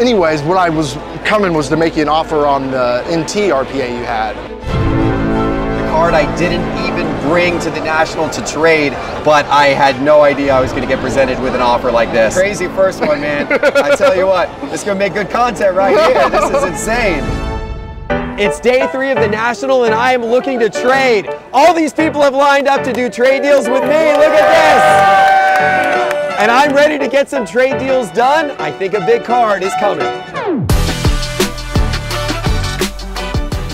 anyways, what I was coming was to make you an offer on the NT RPA you had. The card I didn't even bring to the National to trade, but I had no idea I was going to get presented with an offer like this. Crazy first one, man. I tell you what, this is going to make good content right here. This is insane. It's day three of the National, and I am looking to trade. All these people have lined up to do trade deals with me. Look at this. And I'm ready to get some trade deals done. I think a big card is coming.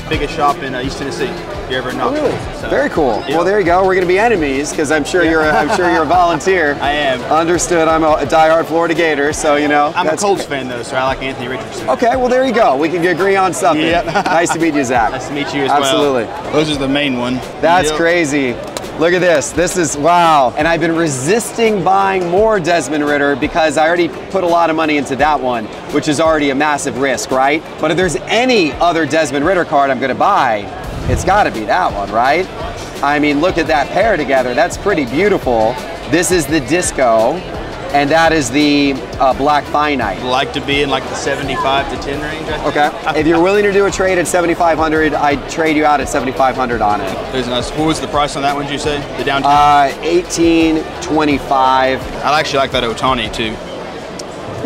biggest shop in uh, East Tennessee. If you ever know. So, Very cool. yeah. Well, there you go. We're going to be enemies because I'm sure you're. A, I'm sure you're a volunteer. I am. Understood. I'm a, a diehard Florida Gator, so you know. I'm a Colts fan though, so I like Anthony Richardson. Okay, well there you go. We can agree on something. Yep. nice to meet you, Zach. Nice to meet you as Absolutely. well. Absolutely. Those are the main one. That's Yep. crazy. Look at this. This is wow. And I've been resisting buying more Desmond Ridder because I already put a lot of money into that one, which is already a massive risk, right? But if there's any other Desmond Ridder card I'm going to buy, it's got to be that one, right? I mean, look at that pair together. That's pretty beautiful. This is the Disco, and that is the uh, Black Finite. Like to be in like the 75 to 10 range. I think. Okay. If you're willing to do a trade at 7,500, I'd trade you out at 7,500 on it. There's. What was the price on that one? Did you say the downtown? Uh, 1825. I actually like that Ohtani too.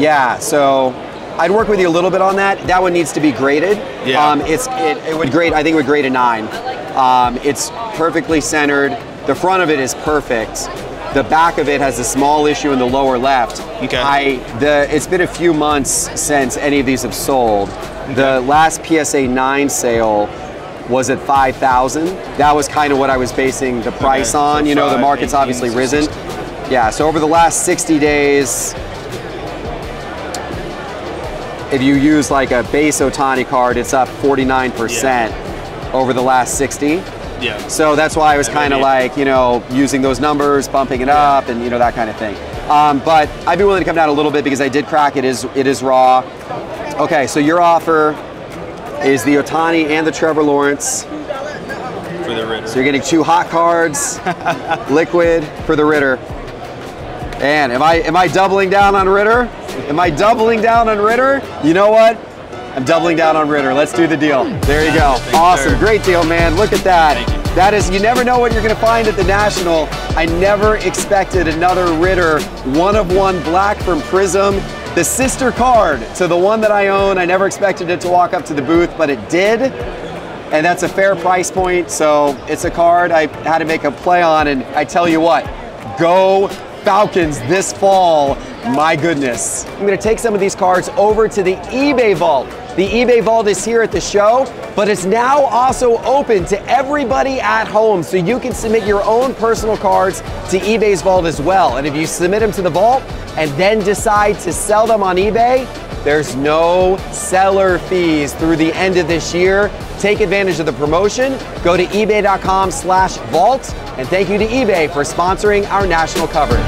Yeah. So I'd work with you a little bit on that. That one needs to be graded. Yeah. Um, it's it, it would grade. I think it would grade a nine. Um, it's perfectly centered. The front of it is perfect. The back of it has a small issue in the lower left. Okay. I the it's been a few months since any of these have sold. The last PSA 9 sale was at 5,000. That was kind of what I was basing the price so on. You know, the market's 18, obviously so risen. Yeah, so over the last 60 days, if you use like a base Ohtani card, it's up 49% over the last 60. Yeah. So that's why I was kind of like, you know, using those numbers, bumping it up, and you know that kind of thing. Um, but I'd be willing to come down a little bit because I did crack it. Is it is raw? Okay, so your offer is the Ohtani and the Trevor Lawrence. For the Ridder. So you're getting two hot cards, liquid for the Ridder. And am I am I doubling down on Ridder? Am I doubling down on Ridder? You know what? I'm doubling down on Ridder. Let's do the deal. There you go. Awesome. Great deal, man. Look at that. That is, you never know what you're going to find at the National. I never expected another Ridder one of one black from Prizm. The sister card to the one that I own. I never expected it to walk up to the booth, but it did and that's a fair price point. So it's a card I had to make a play on, and I tell you what, go Falcons this fall. My goodness. I'm going to take some of these cards over to the eBay vault. The eBay vault is here at the show, but it's now also open to everybody at home. So you can submit your own personal cards to eBay's vault as well. And if you submit them to the vault and then decide to sell them on eBay, there's no seller fees through the end of this year. Take advantage of the promotion. Go to ebay.com slash vault. And thank you to eBay for sponsoring our national coverage.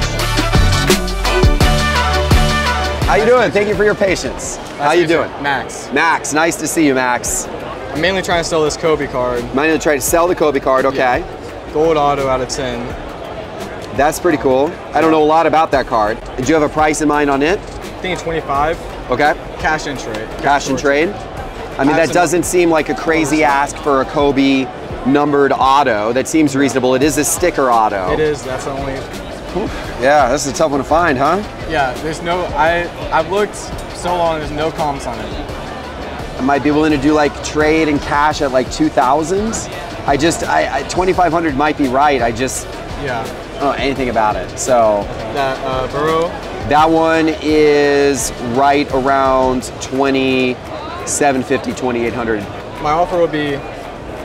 How you doing? Thank you for your patience. How you doing? Max. Max, nice to see you, Max. I'm mainly trying to sell this Kobe card. Might need to sell the Kobe card, okay. Gold auto out of 10. That's pretty cool. I don't know a lot about that card. Did you have a price in mind on it? I think it's 25. Okay. Cash in trade. Cash and trade? I mean, that doesn't seem like a crazy ask for a Kobe numbered auto. That seems reasonable. It is a sticker auto. It is. That's the only. Yeah, this is a tough one to find, huh? Yeah. There's no. I. I've looked so long. There's no comps on it. I might be willing to do like trade and cash at like 2000s. I just, I, I 2500 might be right. I just Yeah. don't know anything about it. So That uh, Burrow. That one is right around 2750, 2800. My offer would be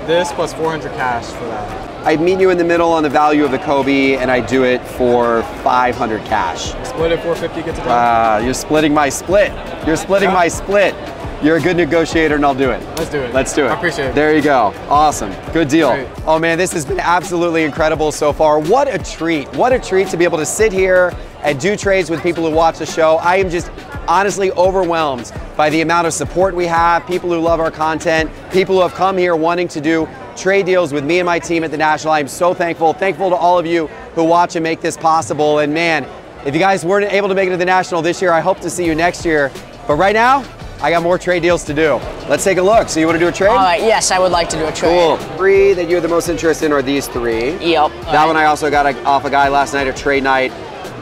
this plus 400 cash for that. I'd meet you in the middle on the value of the Kobe and I do it for 500 cash. Split it 450 gets it done. Uh, you're splitting my split. You're splitting Yeah. my split. You're a good negotiator and I'll do it. Let's do it. Let's do it. I appreciate it. There you go. Awesome. Good deal. Great. Oh man, this has been absolutely incredible so far. What a treat. What a treat to be able to sit here and do trades with people who watch the show. I am just honestly overwhelmed by the amount of support we have, people who love our content, people who have come here wanting to do trade deals with me and my team at the National. I am so thankful. Thankful to all of you who watch and make this possible. And man, if you guys weren't able to make it to the National this year, I hope to see you next year. But right now, I got more trade deals to do. Let's take a look. So you want to do a trade? All right, yes, I would like to do a trade. Cool. Three that you're the most interested in are these three. Yep. That one I also got a, off a guy last night, a trade night.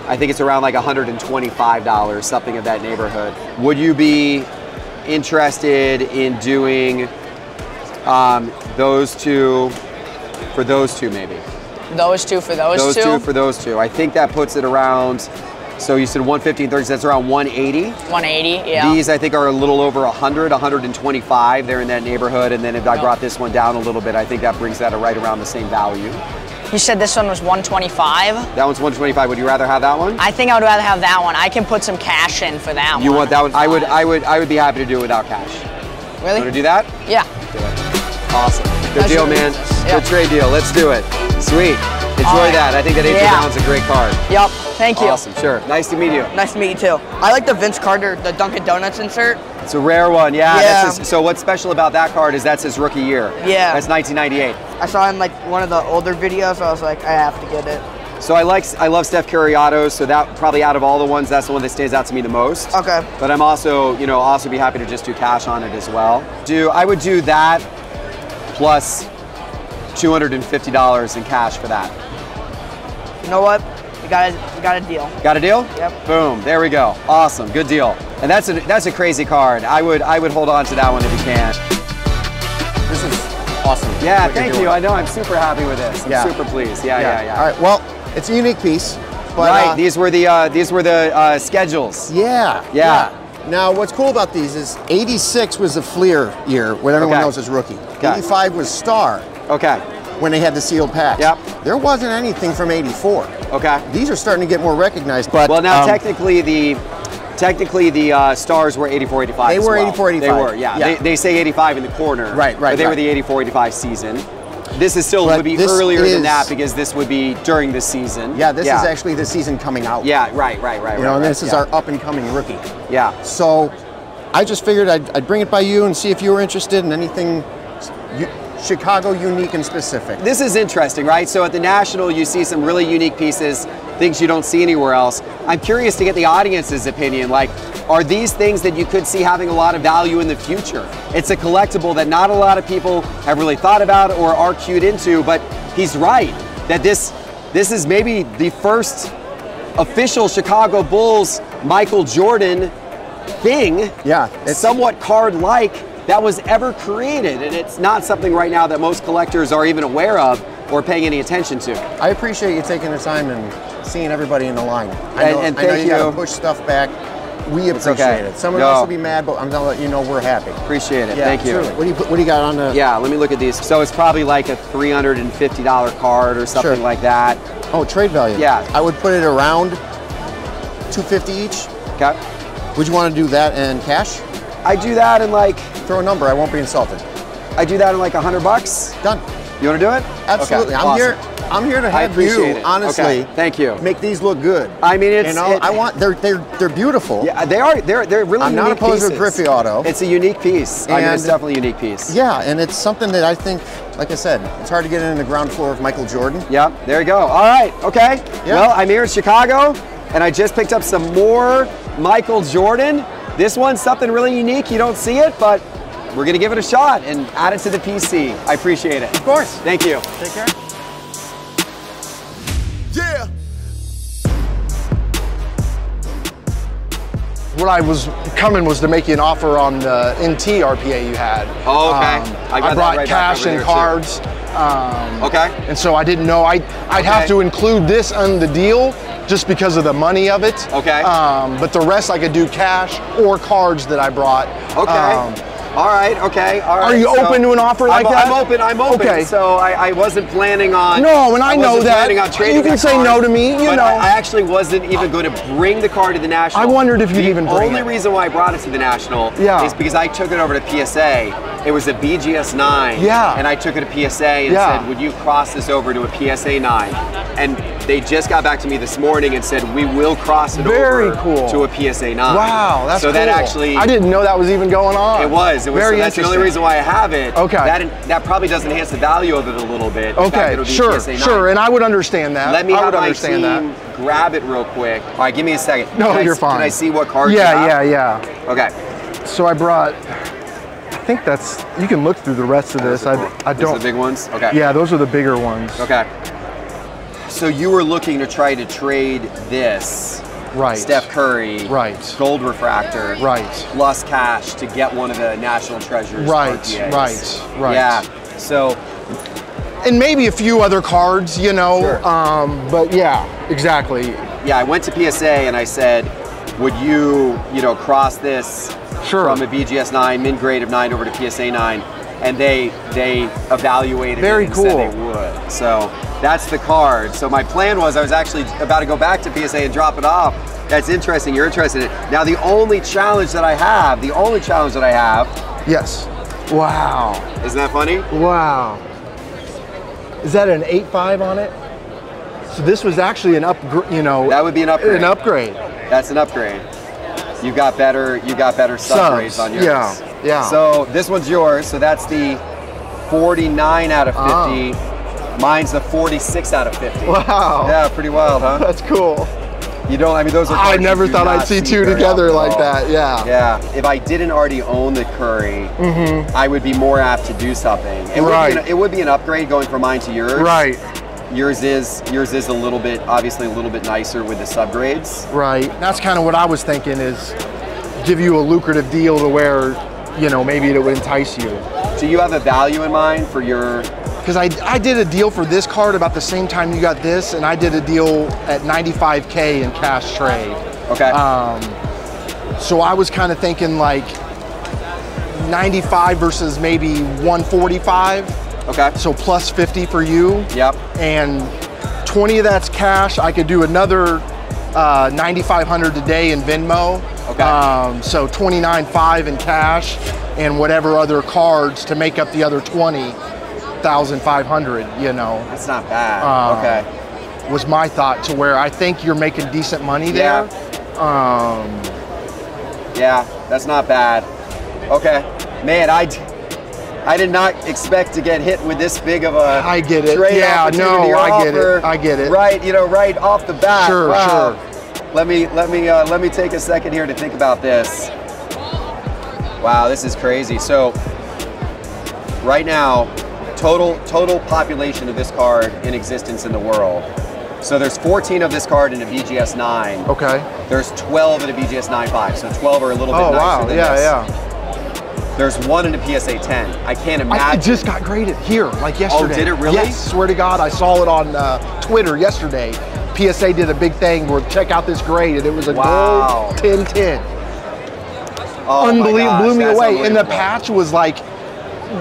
I think it's around like $125, something of that neighborhood. Would you be interested in doing um, those two for those two maybe? Those two for those, Those two. two for those two. I think that puts it around, so you said 150 and 30, that's around 180. 180. Yeah. These I think are a little over 100, 125. They're in that neighborhood. And then if I brought this one down a little bit, I think that brings that right around the same value. you said this one was 125. That one's 125. Would you rather have that one? I think I would rather have that one. I can put some cash in for that one. You want that one? I would, I would, I would be happy to do it without cash. Really? Want to do that? Yeah. Do it. Awesome. Good That's deal, man. Yeah. Good trade deal. Let's do it. Sweet. Enjoy right. that. I think that eight Yeah. pounds a great card. Yep. Thank you. Awesome. Sure. Nice to meet you. Nice to meet you too. I like the Vince Carter, the Dunkin' Donuts insert. It's a rare one. Yeah. Yeah. That's his, so what's special about that card is that's his rookie year. Yeah. That's 1998. I saw in like one of the older videos. I was like, I have to get it. So I like I love Steph Curry autos. So that probably out of all the ones, that's the one that stands out to me the most. Okay. But I'm also, you know, also be happy to just do cash on it as well. Do I would do that plus $250 in cash for that. You know what? We got a, we got a deal. Got a deal? Yep. Boom. There we go. Awesome. Good deal. And that's a that's a crazy card. I would I would hold on to that one if you can. This is awesome. Yeah. Thank you. I know. I'm super happy with this. I'm Yeah. super pleased. Yeah. Yeah. Yeah. All right. Well, it's a unique piece, but right. uh, these were the uh, these were the uh, schedules. yeah, Yeah. Now, what's cool about these is 86 was the Fleer year, what everyone Okay. knows as rookie. Okay. 85 was Star Okay. When they had the sealed packs. Yep. There wasn't anything from 84. Okay. These are starting to get more recognized. But Well, now um, technically the technically the uh, stars were 84 85. They were well. 84, They 85. were, yeah. Yeah. They, they say 85 in the corner. Right, right, But they were the 84 85 season. This is still But would be earlier is- than that because this would be during the season. yeah, this is actually the season coming out. Yeah, right, right, right. You right, know, and right, this is yeah. our up and coming rookie. Yeah. So I just figured I'd, I'd bring it by you and see if you were interested in anything u- Chicago unique and specific. This is interesting, right? So at the National, you see some really unique pieces, things you don't see anywhere else. I'm curious to get the audience's opinion. Like, are these things that you could see having a lot of value in the future? It's a collectible that not a lot of people have really thought about or are cued into, but he's right that this this is maybe the first official Chicago Bulls Michael Jordan thing Yeah, it's- somewhat card-like that was ever created, and it's not something right now that most collectors are even aware of or paying any attention to. I appreciate you taking the time and seeing everybody in the line. I And- know, and I know you, gotta you. push stuff back. We appreciate okay. it. Someone No. else will be mad, but I'm gonna let you know we're happy. Appreciate it. Yeah, Thank you. What do you put, what do you got on the? Yeah, let me look at these. So it's probably like a $350 card or something Sure. like that. Oh, trade value. Yeah. I would put it around 250 each. Okay. Would you want to do that in cash? I do that in like Throw a number. I won't be insulted. I do that in like a hundred bucks. Done. You want to do it? Absolutely. Okay, I'm awesome. here. I'm here to have you. it. Honestly. Okay, thank you. Make these look good. I mean, it's you know. it- I want. They're they're they're beautiful. Yeah, they are. They're they're really. I'm not opposed to. Griffey auto. It's a unique piece. I mean, it's definitely a unique piece. Yeah, and it's something that I think, like I said, it's hard to get in the ground floor of Michael Jordan. Yep, there you go. All right, okay. Yeah. Well, I'm here in Chicago, and I just picked up some more Michael Jordan. This one's something really unique. You don't see it, but we're gonna give it a shot and add it to the PC. I appreciate it. Of course. Thank you. Take care. Yeah. What I was coming was to make you an offer on the NT RPA you had. Oh, okay. Um, I got I brought right cash and cards. Um, Okay. And so I didn't know I I'd have Okay. to include this on the deal just because of the money of it. Okay. Um, but the rest I could do cash or cards that I brought. Okay. Um, all right. Okay. All right. Are you open to an offer like I'm, that? I'm open. I'm open. Okay. So I, I wasn't planning on. No, and I know that. planning on trading You can say card, no to me, you know. I, I actually wasn't even going to bring the car to the national. I wondered if you'd the even bring only reason why I brought it to the national Yeah. is because I took it over to PSA. It was a BGS 9. Yeah. And I took it to PSA and Yeah. said, "Would you cross this over to a PSA 9?" And they just got back to me this morning and said, "We will cross it Very over cool. to a PSA 9." Wow, that's so that actually I didn't know that was even going on. it was. It was. Very so that's the only reason why I have it. Okay. That that probably does enhance the value of it a little bit. the fact that Okay, be sure, PSA 9. sure, and I would understand that. Let me I have my understand team that. grab it real quick. All right, give me a second. No, Can you're fine. Can I see what card? you Yeah, have? yeah, yeah. Okay. So I brought. I think that's. You can look through the rest of this. I, I don't. the big ones. Okay. Yeah, those are the bigger ones. Okay. So you were looking to try to trade this Right. Steph Curry Right. gold refractor Right. plus cash to get one of the national treasures. Right, RPAs. right, right. Yeah. So And maybe a few other cards, you know. Sure. Um, but yeah, exactly. yeah, I went to PSA and I said, would you, you know, cross this Sure. from a BGS 9, min grade of 9 over to PSA 9? And they they evaluated Very it and said cool. they would. So that's the card. So my plan was I was actually about to go back to PSA and drop it off. That's interesting. You're interested in it. Now the only challenge that I have, the only challenge that I have, Yes. Wow. isn't that funny? Wow. Is that an 8.5 on it? So this was actually an upgrade, you know. That would be an upgrade. An upgrade. That's an upgrade. You got better. You got better sub on yours. yeah, yeah. So this one's yours. So that's the 49 out of 50. Ah. Mine's the 46 out of 50. Wow. Yeah, pretty wild, huh? That's cool. You don't. I mean, those are. I never thought I'd see two together like that. Yeah. Yeah. If I didn't already own the Curry, Mm-hmm. I would be more apt to do something. It Would Right. be an, it would be an upgrade going from mine to yours. Right. Yours is yours is a little bit obviously a little bit nicer with the subgrades. Right. That's kind of what I was thinking is give you a lucrative deal to where, you know, maybe it would entice you. Do you have a value in mind for your Because I, I did a deal for this card about the same time you got this, and I did a deal at 95K in cash trade. Okay. Um, so I was kind of thinking like 95 versus maybe 145. Okay. So plus 50 for you. Yep. And 20 of that's cash. I could do another uh, 9,500 today in Venmo. Okay. Um, so 29.5 in cash and whatever other cards to make up the other 20,500, you know, That's not bad. Um, okay. was my thought to where I think you're making decent money there. Yeah. Um, Yeah, that's not bad. Okay. Man, I, I did not expect to get hit with this big of a I get it. trade Yeah, no, I get it. offer. I get it. Right, you know, right off the bat. Sure, Wow. sure. Let me let me uh, let me take a second here to think about this. Wow, this is crazy. So right now, total total population of this card in existence in the world. So there's 14 of this card in a BGS 9. okay. There's 12 in a BGS 9.5, so 12 are a little bit Oh nicer wow. than Yeah, this. yeah. There's one in a PSA 10. I can't I, imagine. it just got graded here, like yesterday. Oh, did it really? Yes, swear to God, I saw it on uh, Twitter yesterday. PSA did a big thing where check out this grade, and it was a Wow. gold 10 10. oh Unbelievable, gosh, blew me away. And the patch was like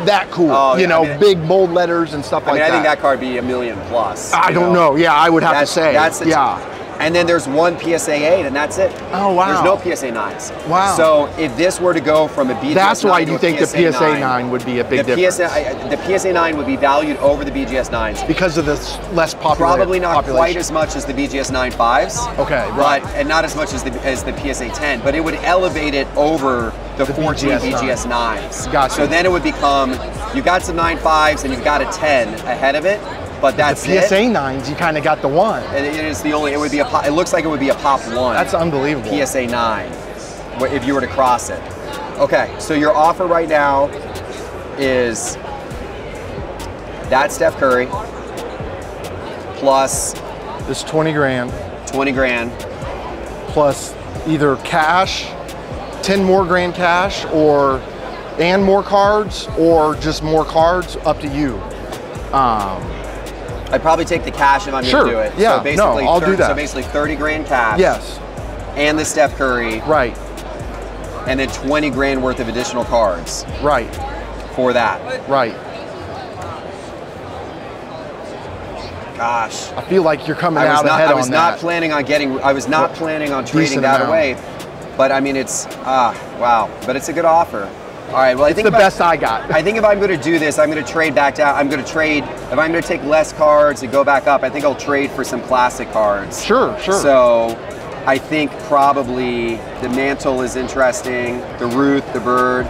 that cool, Oh, you yeah, know, I mean- big bold letters and stuff I mean, like I think that. that card would be a million plus. I don't know. Yeah, I would have That's, to say. that's the yeah. And then there's one PSA 8, and that's it. Oh, wow. There's no PSA 9s. Wow. So if this were to go from a BGS That's 9 why you think the PSA PSA 9 would be a big the difference. PSA, I- the PSA 9 would be valued over the BGS 9s. because of the less popular Probably not population. quite as much as the BGS 9.5s. Okay, But right. and not as much as the as the PSA 10, but it would elevate it over the, The 14 BGS BGS 9s. Gotcha. So then it would become you've got some 9.5s and you've got a 10 ahead of it, but that's the it. PSA 9s, you kind of got the one. And it is the only. It would be a. pop- It looks like it would be a pop one. That's unbelievable. PSA 9 if you were to cross it. Okay, so your offer right now is that Steph Curry plus this 20 grand 20 grand. plus either cash, 10 more grand cash, or and more cards, or just more cards. Up to you. Um, I'd probably take the cash if I'm Sure, gonna do it. yeah, so no, basically, I'll do that. So basically 30 grand cash. yes, And the Steph Curry, right, and then 20 grand worth of additional cards right, for that. right. Gosh. I feel like you're coming out not. ahead I was not that. planning on getting. I was not Well, planning on trading that amount. away. But I mean, it's ah wow. But it's a good offer. All right. Well, I think the I- best I got. I think if I'm going to do this, I'm going to trade back down. I'm going to trade. If I'm going to take less cards and go back up, I think I'll trade for some classic cards. Sure, sure. So, I think probably the mantle is interesting. The Ruth, the Bird.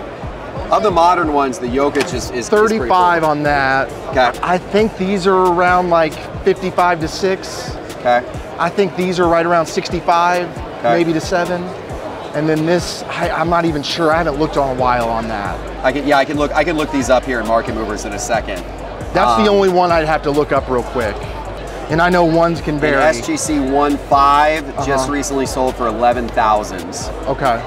Of the modern ones, the Jokic is, is is 35 cool. on that. Okay. I think these are around like 55 to 6. Okay. I think these are right around 65, Okay. maybe to 7. And then this, I, I'm not even sure. I haven't looked on a while on that. I can, yeah, I can look. I can look these up here in Market Movers in a second. That's the Um, only one I'd have to look up real quick. And I know ones can The vary. SGC 1.5 just Uh-huh. recently sold for 11,000. Okay.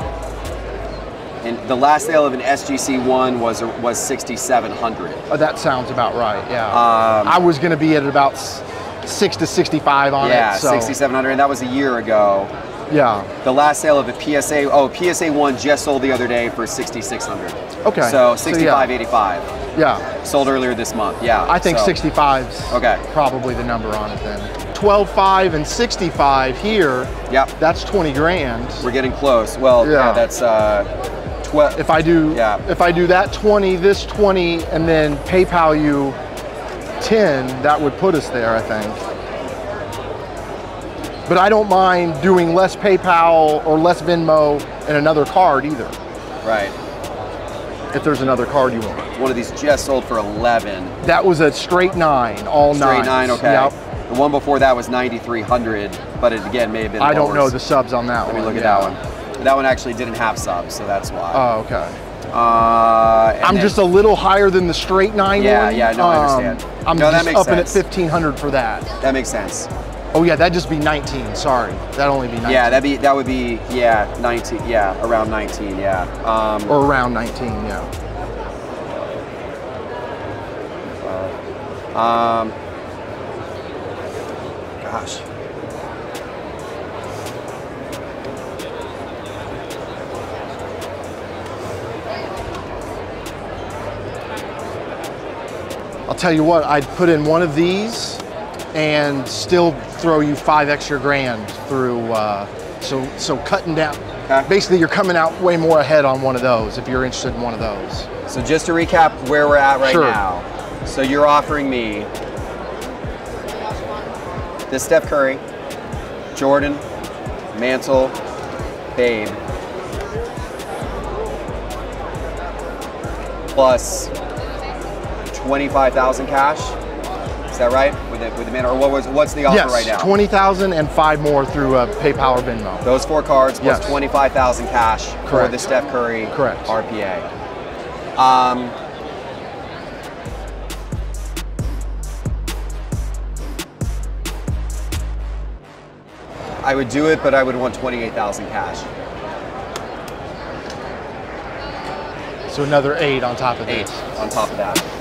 And the last sale of an SGC 1 was was 6,700. Uh, that sounds about right. Yeah. Um, I was going to be at about six to 65 on yeah, it. So 6,700, and that was a year ago. Yeah. The last sale of a PSA, oh, PSA 1 just sold the other day for 6,600. Okay. So So, 65.85. Yeah. Sold earlier this month. Yeah. I think so- 65's Okay. probably the number on it then. 12.5 and 65 here. Yep. That's 20 grand. We're getting close. Well, yeah, Yeah. that's uh, 12. If I do Yeah. if I do that 20, this 20, and then PayPal you 10, that would put us there, I think. But I don't mind doing less PayPal or less Venmo and another card either. right. If there's another card you want. One of these just sold for 11. That was a straight nine, all nine. Straight nines. nine, okay. Yep. The one before that was 9,300, but it again may have been. I don't know the subs on that Let one. me look at that one. That one actually didn't have subs, so that's why. Oh, okay. Uh, I'm then- just a little higher than the straight nine Yeah, one. yeah, no, I understand. I'm No, that just upping sense. at 1500 for that. That makes sense. Oh yeah, that'd just be 19. Sorry, that'd only be 19. Yeah, that'd be that would be yeah 19 yeah around 19 yeah. Um, or around 19. Yeah. um, gosh. I'll tell you what, I'd put in one of these and still throw you five extra grand through. Uh, so so cutting down. Okay. Basically, you're coming out way more ahead on one of those if you're interested in one of those. So just to recap where we're at right Sure. now. So you're offering me this Steph Curry, Jordan, Mantle, Babe, plus 25,000 cash. Is that right? With the, with the man, or what was what's the offer yes, right now? 20,000 and five more through uh, PayPal or Venmo. Those four cards plus Yes. 25,000 cash for Correct. the Steph Curry Correct. RPA. Um, I would do it, but I would want 28,000 cash. So another eight on top of Eight this. on top of that.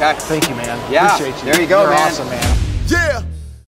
Okay. Thank you, man. Yeah, Appreciate you. there you go, You're man. awesome, man. Yeah.